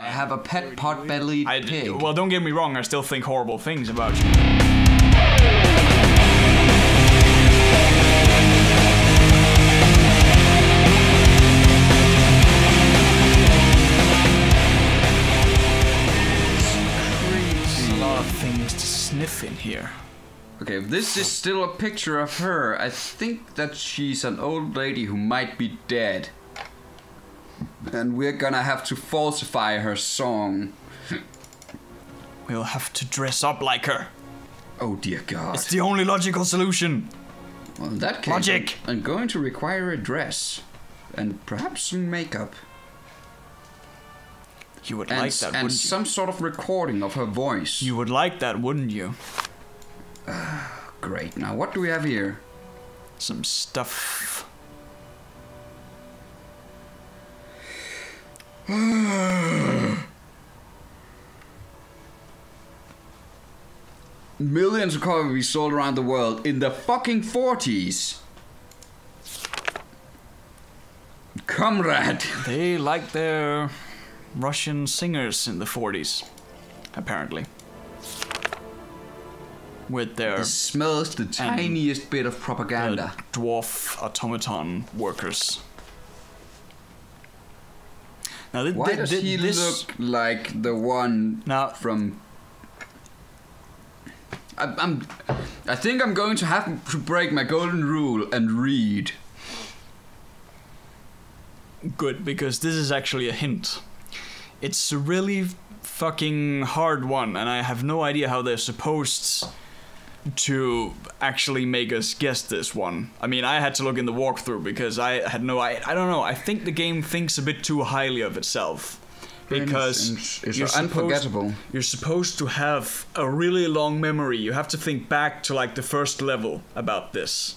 I have a pet pot-bellied I, pig. well, don't get me wrong. I still think horrible things about you. A lot of things to sniff in here. Okay, this is still a picture of her, I think that she's an old lady who might be dead. And we're gonna have to falsify her song. We'll have to dress up like her. Oh dear God. It's the only logical solution. Well, in that case, Logic. I'm, I'm going to require a dress. And perhaps some makeup. You would And, like that, and wouldn't some sort of recording of her voice. you? You would like that, wouldn't you? Ah, great. Now, what do we have here? Some stuff. Millions of copies sold around the world in the fucking 40s. Comrade. They like their Russian singers in the 40s, apparently. With their This smells the tiniest bit of propaganda. dwarf automaton workers. Now, th- Why does th- he this, look like the one Now- from? I, I'm. I think I'm going to have to break my golden rule and read. good because this is actually a hint. It's a really fucking hard one, and I have no idea how they're supposed to actually make us guess this one. I mean, I had to look in the walkthrough because I had no I I don't know. I think the game thinks a bit too highly of itself. Because It's- you're supposed, unforgettable. you're supposed to have a really long memory. You have to think back to like the first level about this.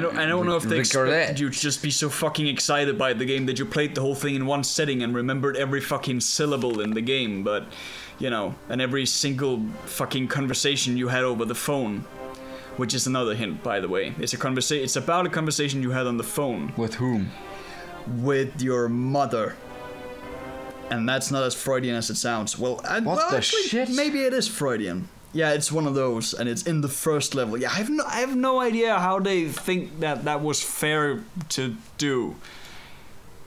Don't, I don't know if they expected you to just be so fucking excited by the game that you played the whole thing in one setting and remembered every fucking syllable in the game, but, you know, and every single fucking conversation you had over the phone. Which is another hint, by the way. It's a conversation. It's about a conversation you had on the phone With whom? with your mother. And that's not as Freudian as it sounds. Well, I, What well, the actually, shit? Maybe it is Freudian. Yeah, it's one of those, and it's in the first level. Yeah, I have no, I have no idea how they think that that was fair to do.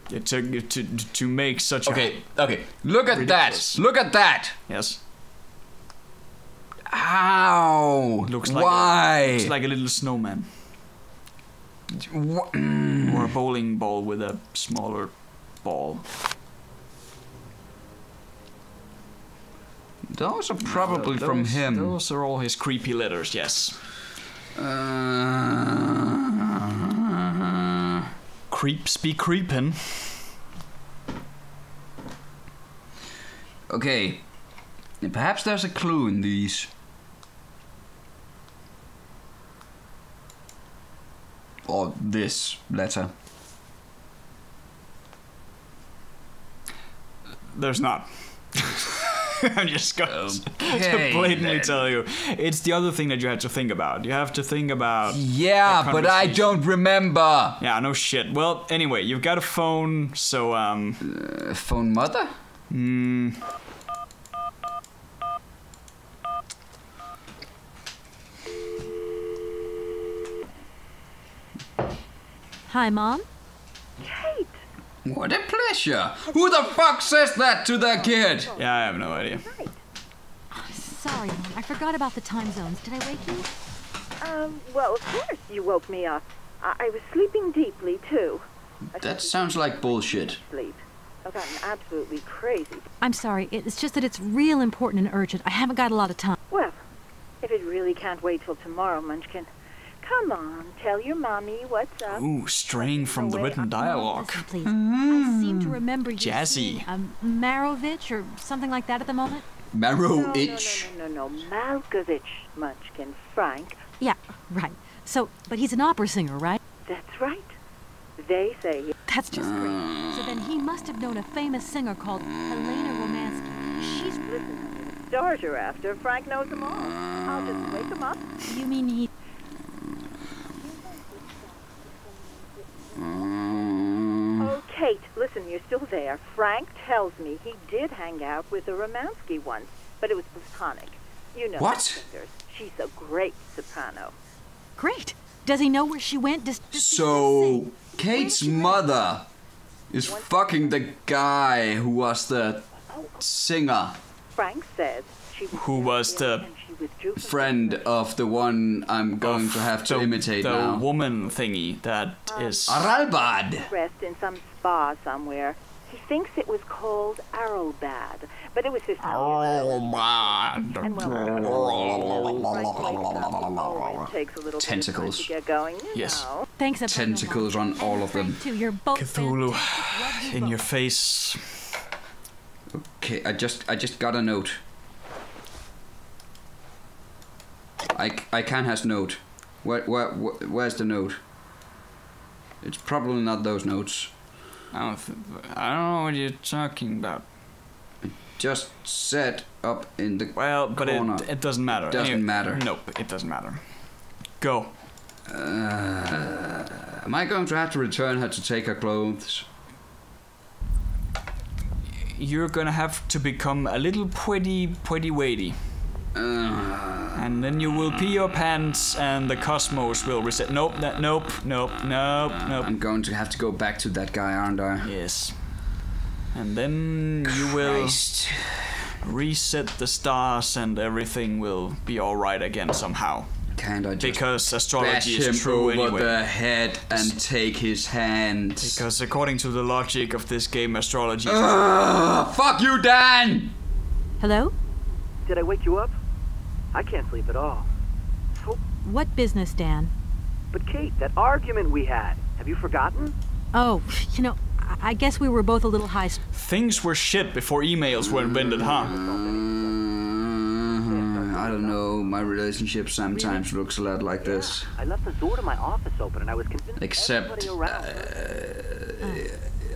Yeah, To to to make such Okay, okay. Look at Ridiculous. that. Look at that. yes Ow. looks like Why? a, looks like a little snowman or a mm. bowling ball with a smaller ball. Those are probably from Those- him. Those are all his creepy letters. Yes. Uh, Creeps be creepin'. okay. Perhaps there's a clue in these. Or this letter. There's not. I'm just going Okay, to blatantly then. tell you. It's the other thing that you have to think about. You have to think about. Yeah, but I don't remember. Yeah, no shit. Well, anyway, you've got a phone, so, um. Uh, phone mother? Mm, Hi, Mom. What a pleasure. Who the fuck says that to their kid? yeah, I have no idea. Sorry, Mom. I forgot about the time zones. Did I wake you? Um, well, of course you woke me up. I, I was sleeping deeply, too. I That sounds like bullshit. sleep. I've gotten absolutely crazy. I'm sorry. It's just that it's real important and urgent. I haven't got a lot of time. Well, if it really can't wait till tomorrow, Munchkin, come on, tell your mommy what's up. Ooh, straying from the written dialogue. Listen, please. I seem to remember you Jazzy. seeing, um, Marovich or something like that at the moment. Marrow no, no, no, no, no, no, Malkovich, Munchkin, Frank. Yeah, right. So, but he's an opera singer, right? That's right. They say he- That's just great. So then he must have known a famous singer called Helena Romansky. She's. listen, starter after Frank knows them all. I'll just wake him up. You mean he? Mm. Oh, Kate, listen, you're still there. Frank tells me he did hang out with a Romansky once, but it was platonic. You know What? She's a great soprano. Great. Does he know where she went? Does, does she So. Kate's mother is fucking the guy who was the oh, oh. singer, Frank says she was Who was very ill the and she withdrew from friend of the one I'm going to have to the, imitate the now. woman thingy that is. Aralbad! rest in some spa somewhere. He thinks it was called Aralbad, but it was his And well, it takes a little Tentacles. Bit of time to get going, Yes. know. Thanks a Tentacles on all of them. Too. You're Cthulhu fantastic. Love you in your face. Okay, I just I just got a note. I, I can has note. Where, where, where where's the note? It's probably not those notes. I don't, th- I don't know what you're talking about. Just set up in the Well, but corner. it, it doesn't matter. It Doesn't matter. Nope, it doesn't matter. Go. Uh, am I going to have to return her to take her clothes? You're gonna have to become a little pretty, pretty weighty. Uh, And then you will pee your pants and the cosmos will reset. Nope, that, nope, nope, nope, uh, nope. I'm going to have to go back to that guy, aren't I? Yes. And then you will reset the stars and everything will be alright again somehow. Can't I just Because bash astrology him is true over anyway. the head and take his hand? Because according to the logic of this game, astrology is Ugh, fuck you, Dan! Hello? Did I wake you up? I can't sleep at all. So, What business, Dan? but Kate, that argument we had, have you forgotten? Oh, you know, I- I guess we were both a little high. sp- Things were shit before emails were invented, huh? Mm, I don't know. My relationship sometimes looks a lot like this. I left the door to my office open and I was convinced Except, everybody around.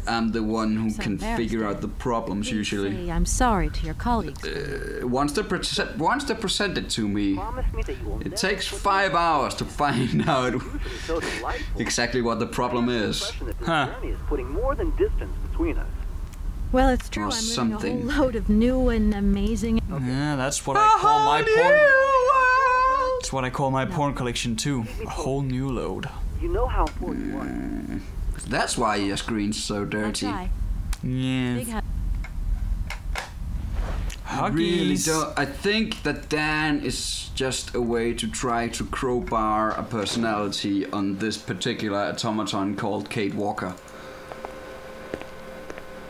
I'm the one who So can figure out the problems usually. Say, I'm sorry to your colleagues. Uh, once they present, once they present it to me, Promise me that you will it takes five hours to find out usually so delightful. exactly what the problem is. Impression that this Huh. journey is putting more than distance between us. Well, it's true. Or I'm living something. a whole load of new and amazing. Yeah, that's what I call my porn. That's what I call my porn collection too. A whole new load. You know how important you are. That's why your screen's so dirty. try. Yeah. Big hug. I really don't. I think that Dan is just a way to try to crowbar a personality on this particular automaton called Kate Walker.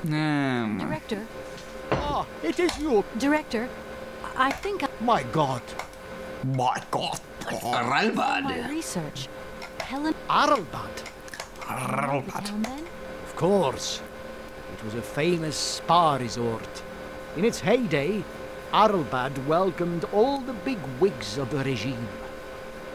Nah, Director, Ah, it is you. director, I I think I My God. my God. my research. Helen Aralbad. Down? Of course. It was a famous spa resort. In its heyday, Aralbad welcomed all the big wigs of the regime.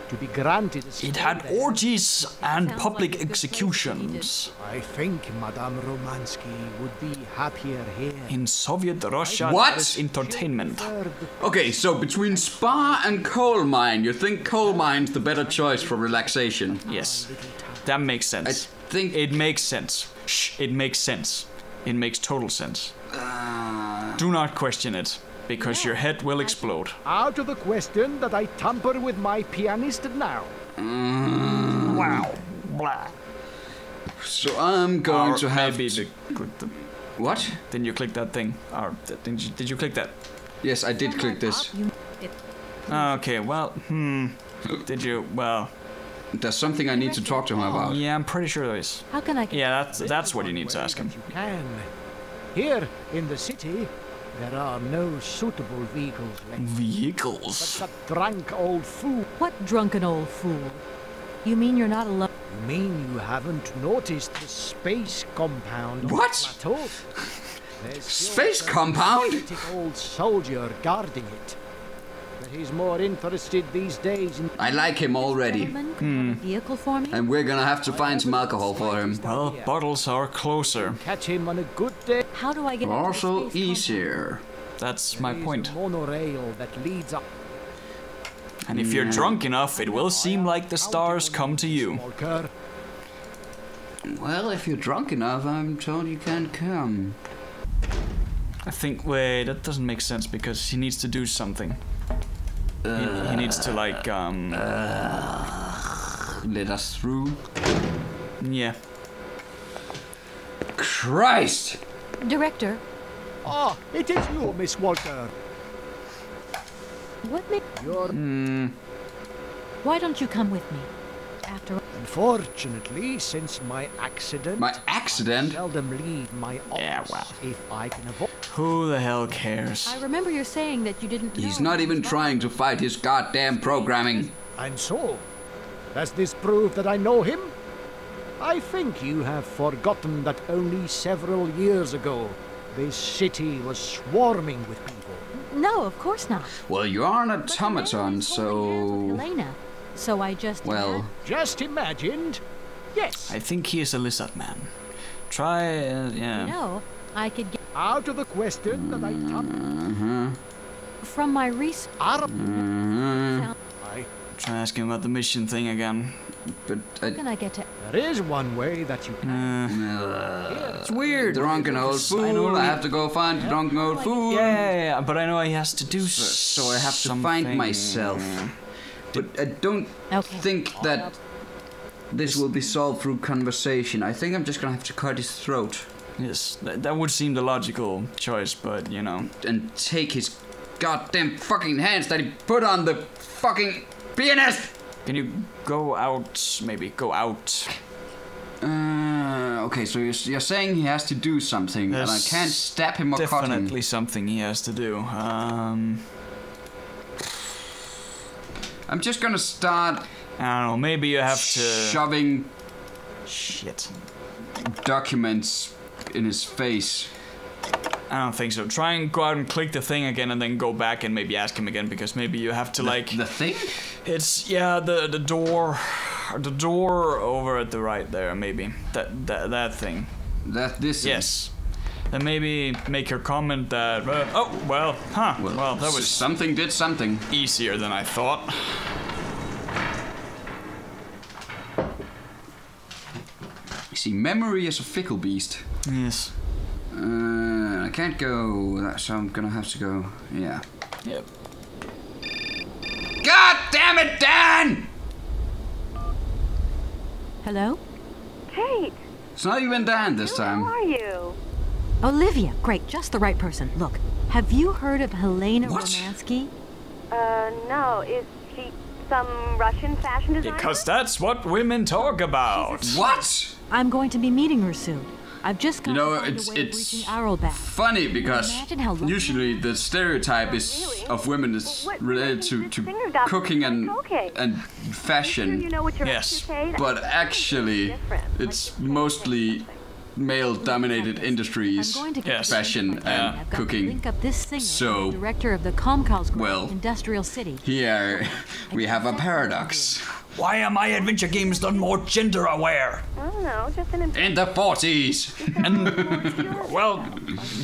To be granted It had orgies and public like executions. I think Madame Romansky would be happier here. In Soviet Russia, What? entertainment. Okay, so between spa and coal mine, you think coal mine's the better choice for relaxation? Yes, that makes sense. I think. It makes sense. Shh, it makes sense. It makes total sense. Uh, Do not question it, because your head will explode. Out of the question that I tamper with my pianist now. Wow. Blah. so I'm going Or to have. maybe to- the, good- the, What? didn't you click that thing? Or did you, did you click that? Yes, I did click this. Okay, well, hmm. Did you? Well, There's something I need to talk to him about. yeah, I'm pretty sure there is. how can I get Yeah, that's that's what you need to ask him. You can. Here in the city, there are no suitable vehicles left. Vehicles. But that drunk old fool. what drunken old fool? You mean you're not alone? You mean you haven't noticed the space compound on What? the plateau? Space some compound? pathetic old soldier guarding it. But he's more interested these days in I like him already. Gentlemen, could you have a vehicle for me? And we're gonna have to find some alcohol for him. Well, bottles are closer. catch him on a good day. How do I get into the Also easier. That's my point. monorail that leads up. And if you're hmm. drunk enough, it will seem like the stars come to you. Well, if you're drunk enough, I'm told you can't come. I think wait, that doesn't make sense because he needs to do something. He, he needs to like um Let us through. yeah. Christ! Director, Ah, it is you, Miss Walker. what made... You're Hmm. Why don't you come with me? After unfortunately, since my accident, My accident. I accident? seldom leave my office Yeah, well. if I can avoid. Who the hell cares? I remember you saying that you didn't He's know not even trying to fight his goddamn programming. And so, does this prove that I know him? I think you have forgotten that only several years ago, this city was swarming with people. No, of course not. Well, you are an But the man automaton, was holding hands with so. Helena. So I just Well, had- Just imagined? Yes. I think he is a lizard man. Try uh, yeah. no, I could get Out of the question that I top from my research. Arab. Uh, I, Try asking about the mission thing again. but I, Can I get to? there is one way that you can. Uh, it's weird. drunken old because I know fool. I have to go find the drunken old fool. Yeah, yeah, yeah, but I know he has to do So, so I have to find something. myself. But I don't Okay. think that this will be solved through conversation. I think I'm just gonna have to cut his throat Yes, that, that would seem the logical choice, but you know. and take his goddamn fucking hands that he put on the fucking pianist. Can you go out? Maybe go out. Uh, okay, so you're, you're saying he has to do something, and I can't stab him or cut him. Definitely something he has to do. Um, I'm just gonna start I don't know. Maybe you have to. shoving Shit. documents in his face. I don't think so. Try and go out and click the thing again, and then go back and maybe ask him again because maybe you have to like. the thing. It's yeah, the the door, the door over at the right there. Maybe that that that thing. That this. Yes. Then maybe make your comment that. Uh, oh well, huh? Well, that was something. Did something. easier than I thought. You see, memory is a fickle beast. Yes. Uh, I can't go, that so I'm gonna have to go. Yeah. Yep. God damn it, Dan! Hello, Kate, It's not even Dan this how time. are you? Olivia. Great, just the right person. Look, have you heard of Helena What? Romansky? Uh, no. Is she some Russian fashion designer? Because that's what women talk about. What? I'm going to be meeting her soon. I've just got You know, it's a way of it's reaching funny because Imagine how lucky usually the stereotype is Really? of women is What- related to, to cooking and okay. and Sure you fashion, know what you're Yes. up to, Kate? but actually it's mostly male-dominated industries, going to get Yes. fashion point where and I've got cooking. link up this singer So- director of the Comcals Group well, Industrial City. Here we have a paradox. Why are my adventure games done more gender aware? I don't know, just an In the 40s! And well,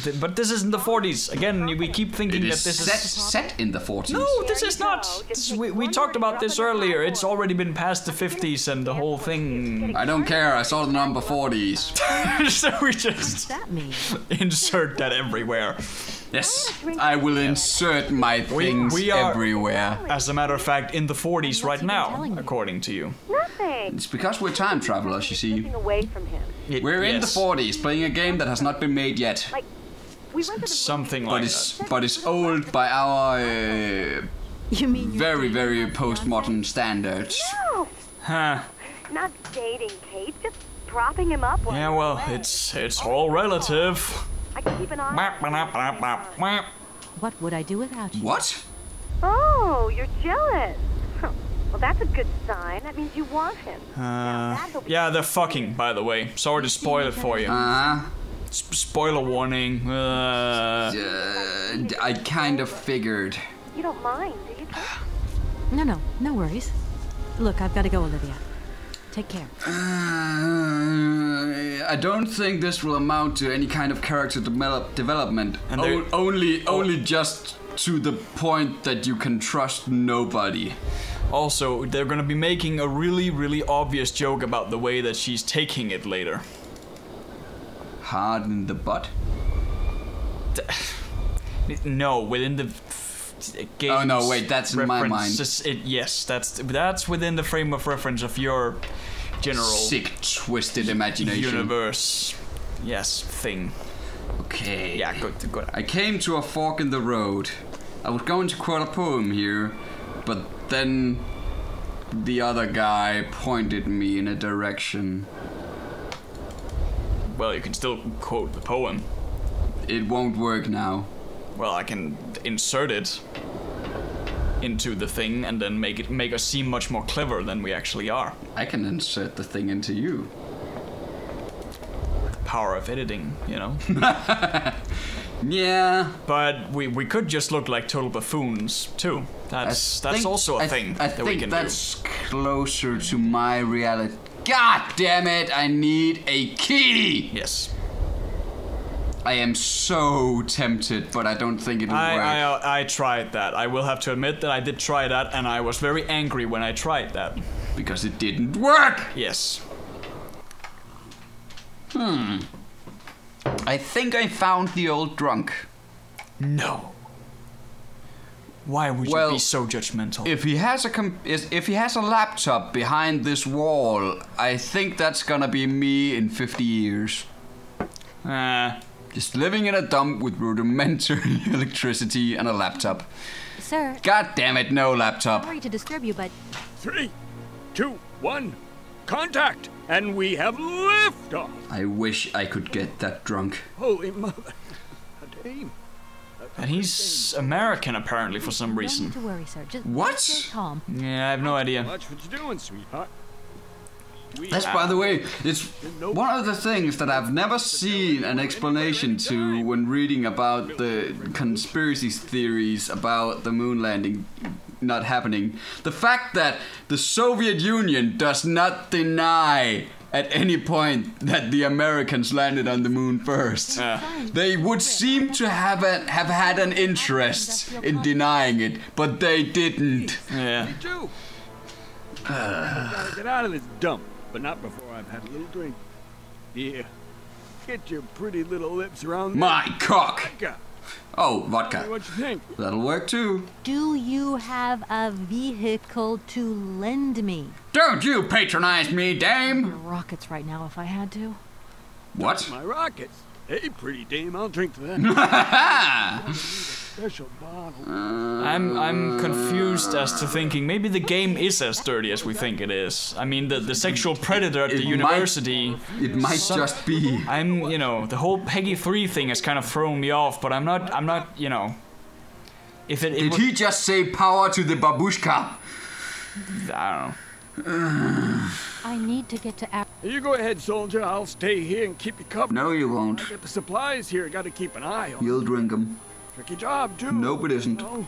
th- but this isn't the 40s. Again, we keep thinking It that is this set, is. set in the 40s. No, this is not. This- we we talked about this earlier. It's already been past the 50s and the whole thing. I don't care, I saw the number 40s. so we just that insert that everywhere. Yes, I will insert my things we are- everywhere. As a matter of fact, in the 40s right now, according to you. Nothing. It's because we're time travelers, you see. Away from him. It- We're in the 40s playing a game that has not been made yet. Like, we went to Something But like it's that. but it's old by our uh, You mean very dating very your postmodern standards. No, Huh. not dating Kate, just propping him up. Yeah, well, it's it's all relative. I can keep an eye. on him. What would I do without you? What? Oh, you're jealous. Well, that's a good sign. That means you want him. Uh, that'll yeah, they're fucking, by the way. Sorry to spoil it for you. Uh, Sp- spoiler warning. Uh, uh, I kind of figured. You don't mind, do you? No, no, no worries. Look, I've got to go, Olivia. Take care. Uh, I don't think this will amount to any kind of character develop development. And O- only only just to the point that you can trust nobody. Also, they're gonna be making a really, really obvious joke about the way that she's taking it later. Hard in the butt. No, within the game. Oh, no, wait, that's in my mind. It, yes, that's that's within the frame of reference of your general Sick, twisted imagination. universe. Yes, thing. Okay. Yeah, good, good. I came to a fork in the road. I was going to quote a poem here, but then the other guy pointed me in a direction. Well, you can still quote the poem. It won't work now. Well, I can insert it into the thing and then make it make us seem much more clever than we actually are. I can insert the thing into you. The Power of editing, you know. Yeah. but we, we could just look like total buffoons too. I That's that's think- also a I- thing I that think we can that's closer to my reality. God damn it! I need a key. Yes. I am so tempted, but I don't think it'll I, work. I I tried that. I will have to admit that I did try that, and I was very angry when I tried that. because it didn't work. Yes. Hmm. I think I found the old drunk. No. Why would you be so judgmental? If he has a if he has a laptop behind this wall, I think that's gonna be me in 50 years. Uh, Just living in a dump with rudimentary electricity and a laptop. Sir, God damn it, no laptop. sorry to disturb you, but Three, two, one, contact, and we have liftoff. I wish I could get that drunk. Holy mother, a dame. and he's American apparently for some no reason. need to worry, sir. Just What? stay calm. Yeah, I have no idea. Watch what you're doing, sweetheart. We That's by the way, it's one of the things that I've never seen an explanation to when reading about the conspiracy theories about the moon landing not happening. The fact that the Soviet Union does not deny at any point that the Americans landed on the moon first. Yeah. They would seem to have a, have had an interest in denying it, but they didn't. Yeah. do. gotta get out of this dump, but not before I've had a little drink. Here, get your pretty little lips around My cock! there. Oh, vodka. what you think. That'll work too. Do you have a vehicle to lend me? Don't you patronize me, dame! Rockets right now if I had to. What? My rockets. Hey, pretty dame, I'll drink to that. Special bottle. I'm I'm confused as to thinking maybe the game is as dirty as we think it is. I mean the the sexual predator at the might- university. It might just be. I'm you know the whole Peggy three thing has kind of thrown me off, but I'm not I'm not you know. If it, it Did was- he just say power to the babushka? I don't know. I need to get to Ar- You go ahead, soldier. I'll stay here and keep you covered. No, you won't. I got the supplies here. Got to keep an eye on. You'll drink them. Tricky job, too. Nope, it isn't. No.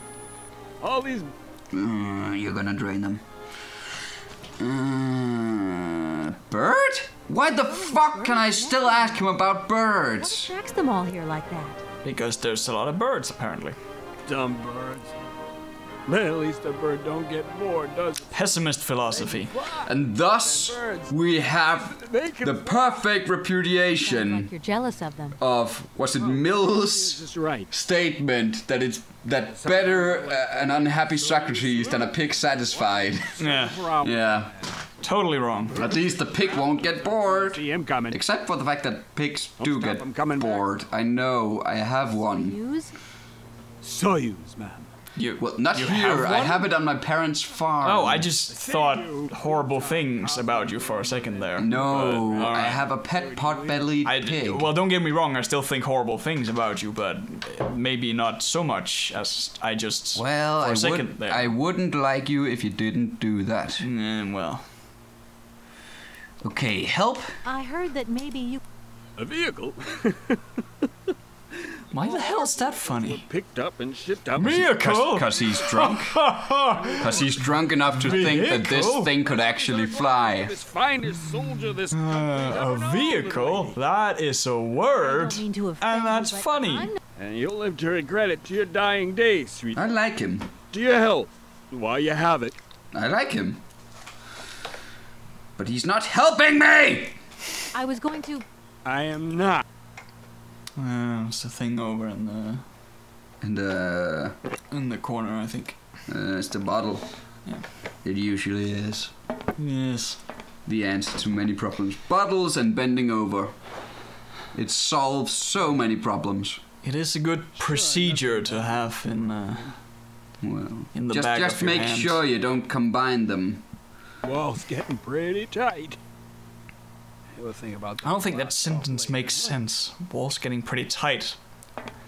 All these Uh, you're gonna drain them. Uh, bird? Why the fuck can I still ask him about What birds? attracts them all here like that? Because there's a lot of birds apparently. dumb birds. But at least a bird don't get bored, does it? Pessimist philosophy. And thus, we have the perfect repudiation like you're jealous of them. of was it Mills' right. statement that it's that better uh, an unhappy Socrates than a pig satisfied. Yeah, yeah, totally wrong. at least the pig won't get bored. See him coming. Except for the fact that pigs do stop, get I'm back. bored. I know, I have one. Use? Soyuz, ma'am. You Well, not you here. have I have it on my parents' farm. Oh, I just thought horrible things about you for a second there. No, But, all I have a pet pot-bellied I, pig. well, don't get me wrong. I still think horrible things about you, but maybe not so much as I just. Well, for a I, second would, there. I wouldn't like you if you didn't do that. Mm, well, Okay, help? I heard that maybe you. A vehicle why the hell is that funny? picked up and shipped out. Vehicle? Because he's drunk. Because he's drunk enough to think that this thing could actually fly. This finest soldier this Uh, a vehicle? That is a word, I don't mean to offend and that's funny. And you'll live to regret it to your dying day, sweet. I like him. To your health, while you have it. I like him. But he's not helping me! I was going to. I am not. Uh, it's the thing over in the And uh, in the corner, I think. uh it's the bottle. Yeah. It usually is. Yes. The answer to many problems. Bottles and bending over. It solves so many problems. It is a good procedure to have in. Uh, Well, In the just back just of your make hand. sure you don't combine them. Wall's getting pretty tight. We'll think about I don't think that sentence makes sense. Wall's getting pretty tight.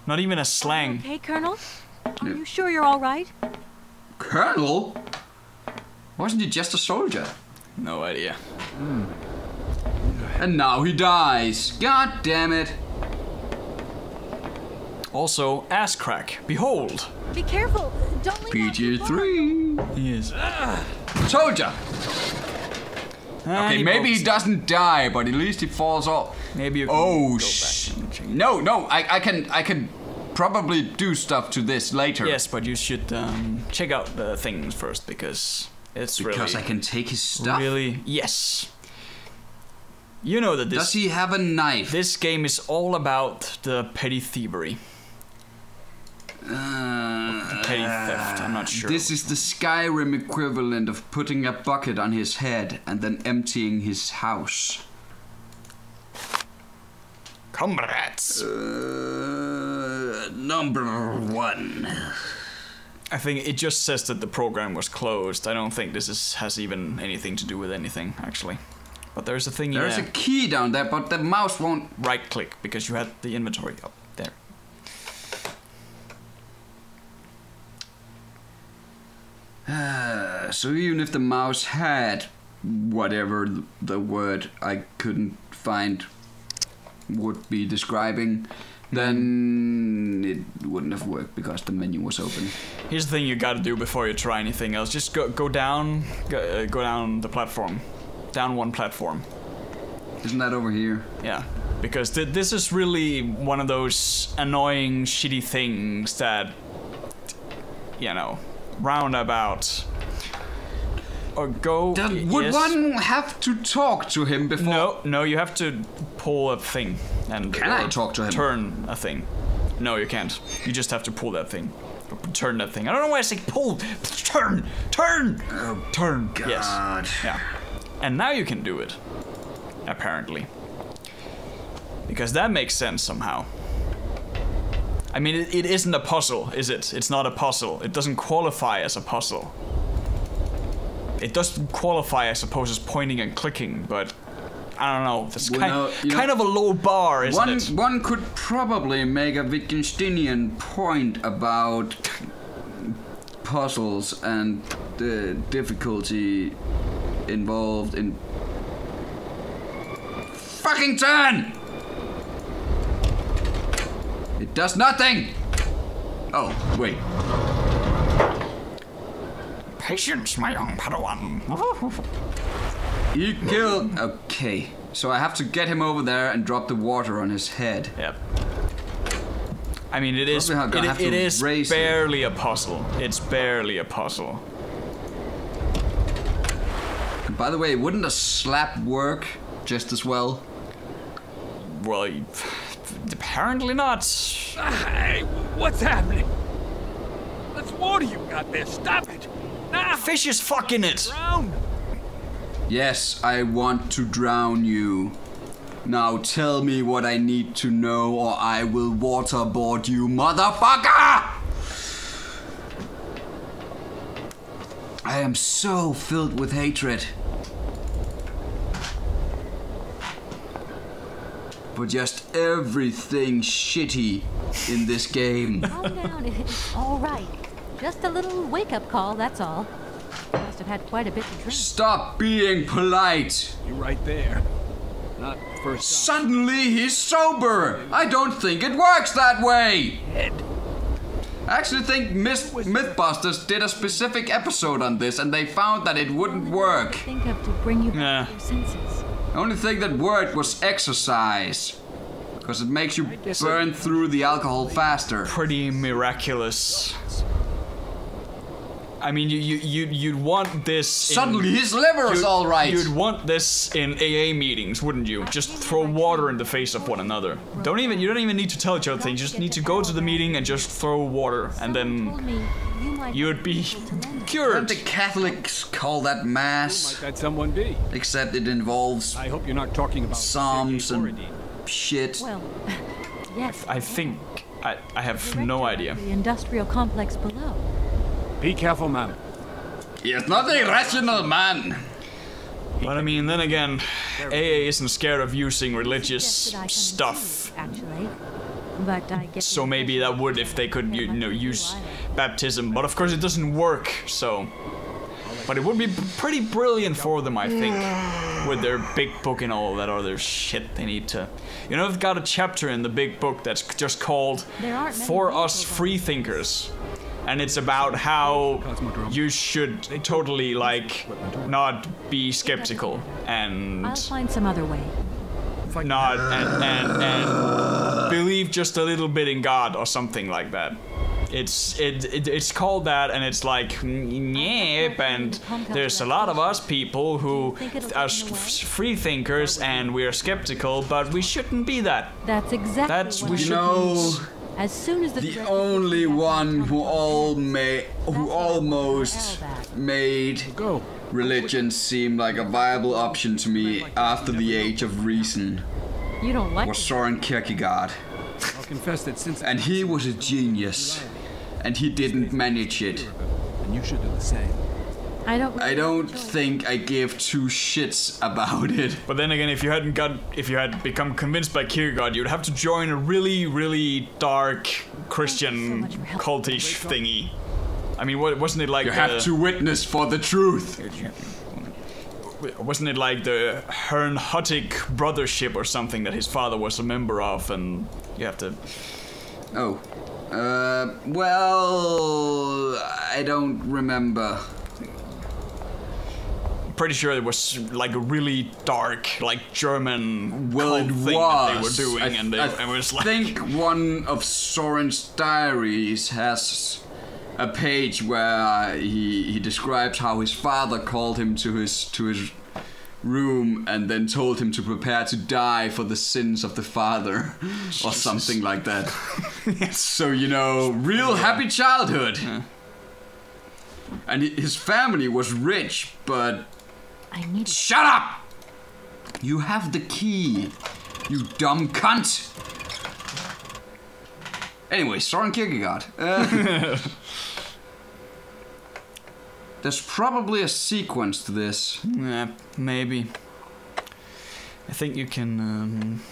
Not even a slang. Okay, Colonel? Are you sure you're all right? Colonel? Wasn't he just a soldier? No idea. Hmm. And now he dies. God damn it. Also, ass crack. Behold. Be careful. Don't lean out too far. PG3. Yes. Soldier. Okay, maybe he doesn't die, but at least he falls off. Maybe you can Oh go sh! back and change. No, no, I, I can, I can probably do stuff to this later. Yes, but you should um, check out the things first because it's Because I can take his stuff. really yes. You know that this Does he have a knife? this game is all about the petty thievery, Uh, petty theft. I'm not sure. This is the Skyrim equivalent of putting a bucket on his head and then emptying his house. comrades. Uh, number one. I think it just says that the program was closed. I don't think this is, has even anything to do with anything actually. But there's a thing. There's yeah. a key down there, but the mouse won't. right click because you had the inventory up there. Uh, so even if the mouse had whatever the word I couldn't find would be describing, then it wouldn't have worked because the menu was open. Here's the thing you gotta do before you try anything else. Just go go down, go, uh, go down the platform, down one platform. Isn't that over here? Yeah, because th- this is really one of those annoying, shitty things that, you know, roundabout. Or go. Would yes. one have to talk to him before? No, no, you have to pull a thing and. Can I talk to him? Turn a thing. No, you can't. You just have to pull that thing. Turn that thing. I don't know why I say pull. Turn, turn, oh turn. Yes. Yeah. And now you can do it. Apparently. Because that makes sense somehow. I mean, it, it isn't a puzzle, is it? It's not a puzzle. It doesn't qualify as a puzzle. It does qualify, I suppose, as pointing and clicking, but I don't know. That's Well, kind, no, you know- of a low bar, isn't One, it? one could probably make a Wittgensteinian point about puzzles and the difficulty involved in. Fucking turn! It does nothing! Oh, wait. Patience, my young Padawan. You killed. Okay. So I have to get him over there and drop the water on his head. Yep. I mean, it is. Probably It, have it to is raise it. barely a puzzle. It's barely a puzzle. By the way, wouldn't a slap work just as well? Well, y- apparently not. Hey, what's happening? Let's water you got there. Stop it. Now. Fish is fucking it. Drown. Yes, I want to drown you. Now tell me what I need to know, or I will waterboard you, motherfucker! I am so filled with hatred. For just everything shitty in this game. Calm down. It's all right. Just a little wake-up call, that's all. Must have had quite a bit to drink. Stop being polite! You're right there. Not first. Suddenly he's sober! I don't think it works that way! Head. I actually think Myth- Mythbusters did a specific episode on this and they found that it wouldn't work. Think of to bring you back Nah. to your senses. The only thing that worked was exercise. Because it makes you guess burn through the alcohol faster. Pretty miraculous. I mean, you you you you'd want this. in- Suddenly his liver is all right. You'd want this in AA meetings, wouldn't you? Just throw water in the face of one another. Don't even you don't even need to tell each other things. You just need to go to the meeting and just throw water, and then Told me you might you'd be able to lend it. Don't the Catholics call that Might mass? that someone be? Except it involves I hope you're not talking about Psalms and shit. Well, yes. I think I I have no idea. The industrial complex below. Be careful, ma'am. He is not a rational man. But I mean, then again, AA isn't scared of using religious Suggested I come and see stuff. Actually, but I guess. So maybe that would if they could, you know, use baptism. But of course, it doesn't work. So, but it would be pretty brilliant for them, I think, with their big book and all that other shit they need to. You know, they've got a chapter in the big book that's just called There aren't many "For Us Free Thinkers." And it's about how you should totally like not be skeptical and I'll find some other way. not and, and and believe just a little bit in God or something like that. It's it, it it's called that and it's like yep and there's a lot of us people who are free thinkers and we're skeptical but we shouldn't be that. That's exactly That's- we I You should- know, As soon as the, the threat only of one who comes all down, made, who That's why almost I want to made Go. religion seem like a viable option to me after the age of reason You don't like was it. Soren Kierkegaard. I'll confess that since And he was a genius. And he didn't manage it. and you should do the same. I don't. I don't think I give two shits about it. But then again, if you hadn't got, if you had become convinced by Kierkegaard, you'd have to join a really, really dark Christian much for help. cultish thingy. I mean, what, wasn't it like You the, have to witness for the truth. Wasn't it like the Herrnhutig brothership or something that his father was a member of, and you have to. Oh. Uh, well, I don't remember. Pretty sure it was like a really dark, like German Well, it thing was. they were doing, I, and they, I was like. I think one of Soren's diaries has a page where he he describes how his father called him to his to his room and then told him to prepare to die for the sins of the father or something like that. So you know, real happy childhood. And his family was rich, but I need. Shut up! You have the key, you dumb cunt! Anyway, Soren Kierkegaard. Uh, there's probably a sequence to this. Yeah, maybe. I think you can. Um,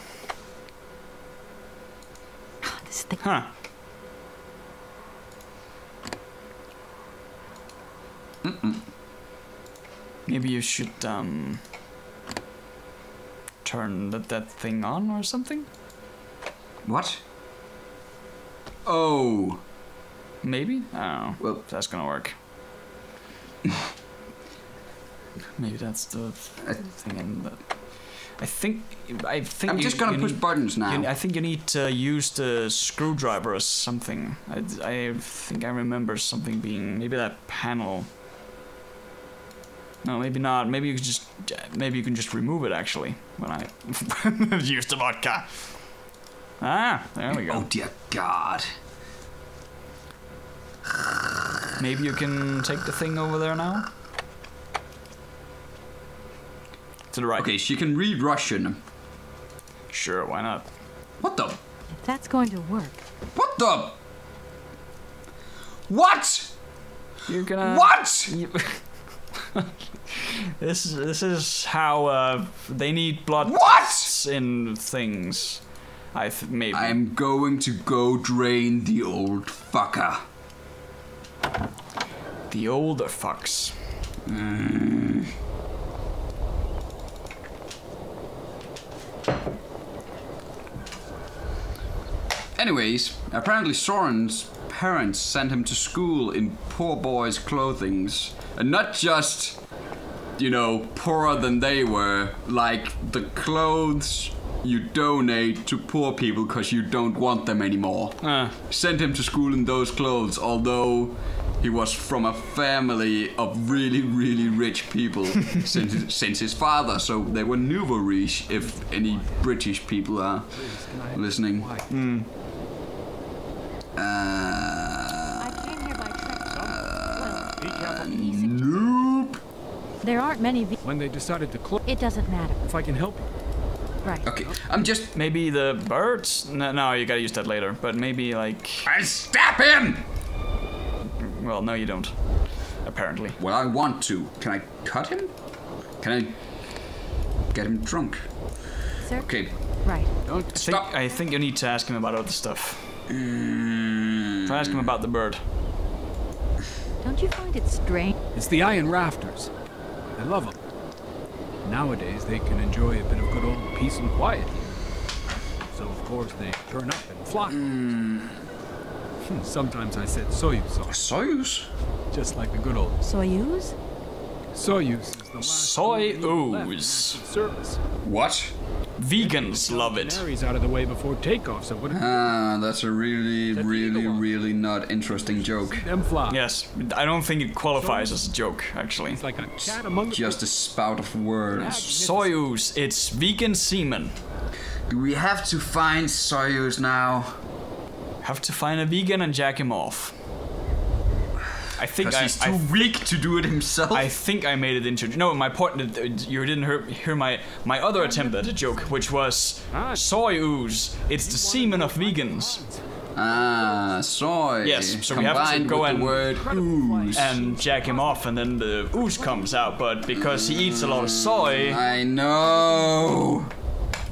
This thing. huh. Maybe you should um turn that that thing on or something. What? Oh, Maybe. I don't know. Well- that's gonna work. Maybe that's the thing. In the, I think. I think. I'm you- just gonna push need- buttons now. You- I think you need to use the screwdriver or something. I, I think I remember something being maybe that panel. No, maybe not. Maybe you could just maybe you can just remove it actually when I use the vodka. Ah, there we go. oh dear God. Maybe you can take the thing over there now. To the right. Okay, she can read Russian. Sure, why not? What the? If that's going to work, What the? What? You're gonna. What? You- this this is how uh, they need blood What? in things. I th- maybe. I'm going to go drain the old fucker. The older fucks. Anyways, apparently Soren's parents sent him to school in poor boys' clothings. And not just, you know, poorer than they were. Like, the clothes you donate to poor people because you don't want them anymore. Uh, Sent him to school in those clothes, although he was from a family of really, really rich people since, since his father. So they were nouveau riche, if any British people are listening. Uh, I came here by train. Nope. There aren't many. ve- When they decided to close, It doesn't matter. if I can help you. Right. Okay, I'm just. maybe the birds? No, no, you gotta use that later. But maybe like, I stab him! Well, no, you don't. Apparently. Well, I want to. Can I cut him? Can I get him drunk? Sir? Okay. Right. I think, Stop. I think you need to ask him about other stuff. Mm, Try ask him about the bird. Don't you find it strange? It's the iron rafters. I love them. Nowadays, they can enjoy a bit of good old peace and quiet here. So, of course, they turn up and flock. Hmm, Sometimes I said Soyuz sauce, Soyuz? just like the good old Soyuz? Soyuz is the last Soy little left in ooze. active service. What? Vegans love it. Canaries out of the way before takeoff, so what Ah, that's a really, really, really not interesting joke. them fly. Yes, I don't think it qualifies as a joke, actually. It's like a cat among the Just a spout of words. Soyuz, it's vegan semen. Do we have to find Soyuz now? Have to find a vegan and jack him off. I think I, he's I too weak to do it himself. I think I made it into no. My point, you didn't hear, hear my my other attempt at a joke, which was soy ooze. It's the semen of vegans, ah, soy. Yes, so we have to go and- word ooze. and jack him off, and then the ooze comes out. But because he eats a lot of soy, I know.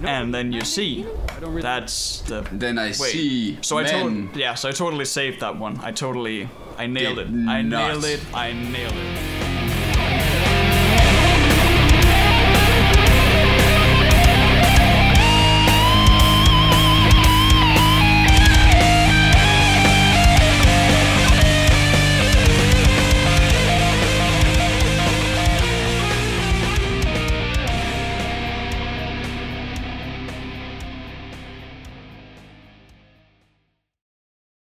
And then you see, I don't really that's the Then I wait. see So I men. totally yeah. So I totally saved that one. I totally I nailed Did it. I not. nailed it. I nailed it.